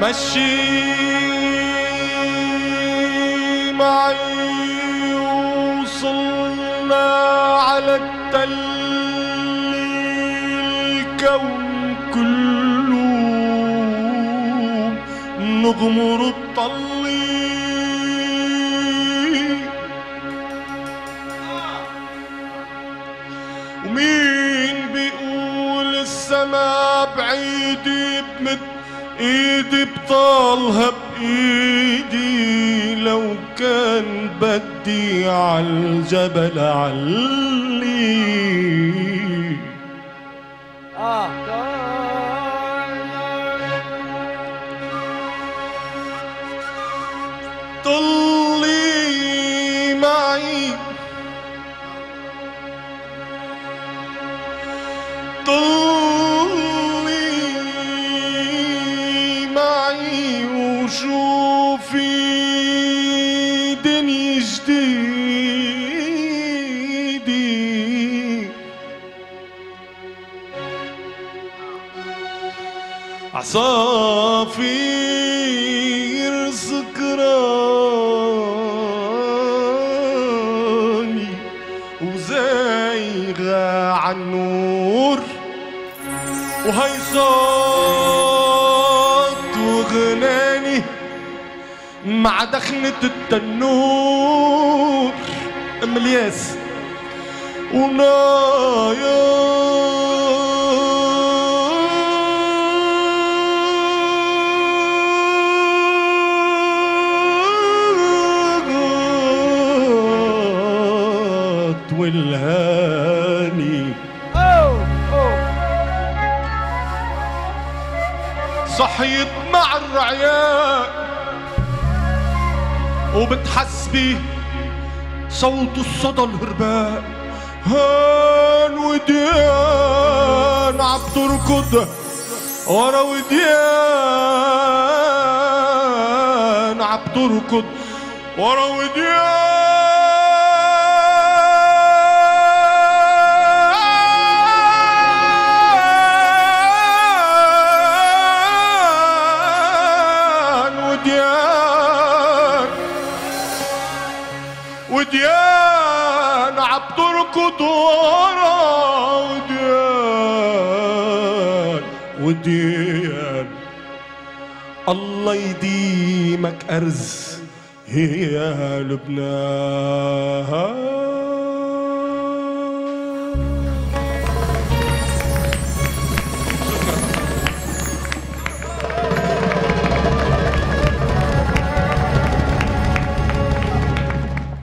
مشي معي وصلنا على التل الكون كله نغمر الطلي ومين بيقول السما بعيدي بمد إيدي بطالها بإيدي لو كان بدي عالجبل علي. آه. طلي معي. طلي وشوفي دنيا جديدة عصافير سكراني وزايغة عالنور. وهي صوت مع دخنة التنور. ام الياس ونايات والهاني صحيت مع الرعيان. وبتحسبي صوت الصدى الهربان هان وديان عم تركض ورا وديان عم تركض ورا وديان. وديان تركض ورا وديان وديان. الله يديمك أرز يا لبنان.